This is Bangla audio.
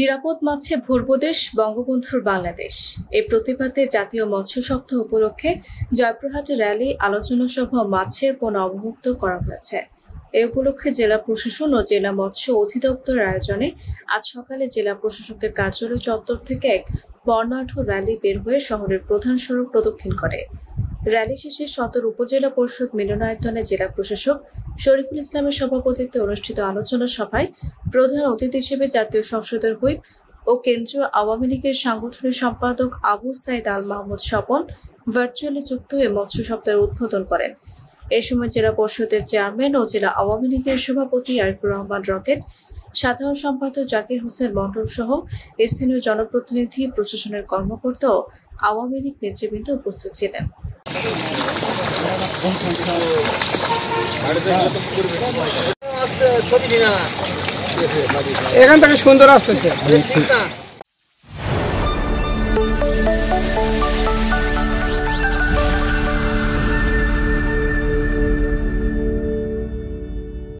নিরাপদ মাছে ভূর্বদেশ বঙ্গবন্ধুর বাংলাদেশ। এই প্রতিবাদে জাতীয় মৎস্য সপ্তাহ উপলক্ষে জয়পুরহাটে র্যালি, আলোচনা সভা, মাছের পণ্য অবমুক্ত করা হয়েছে। এ উপলক্ষে জেলা প্রশাসন ও জেলা মৎস্য অধিদপ্তরের আয়োজনে আজ সকালে জেলা প্রশাসকের কার্যালয় চত্বর থেকে এক বর্ণাঢ্য র্যালি বের হয়ে শহরের প্রধান সড়ক প্রদক্ষিণ করে। র্যালি শেষে সদর উপজেলা পরিষদ মিলনায়তনে জেলা প্রশাসক শরীফুল ইসলামের সভাপতিত্বে অনুষ্ঠিত আলোচনা সভায় প্রধান অতিথি হিসেবে জাতীয় সংসদের হুইপ ও কেন্দ্রীয় আওয়ামী লীগের সাংগঠনিক সম্পাদক আবু সাইদ আল মাহমুদ স্বপন ভার্চুয়ালি যুক্ত হয়ে মৎস্য সপ্তাহের উদ্বোধন করেন। এ সময় জেলা পরিষদের চেয়ারম্যান ও জেলা আওয়ামী লীগের সভাপতি আরিফুর রহমান রকেট, সাধারণ সম্পাদক জাকির হোসেন মন্ডল সহ স্থানীয় জনপ্রতিনিধি, প্রশাসনের কর্মকর্তা ও আওয়ামী লীগ নেতৃবৃন্দ উপস্থিত ছিলেন। এখান থেকে সুন্দর আসতেছে।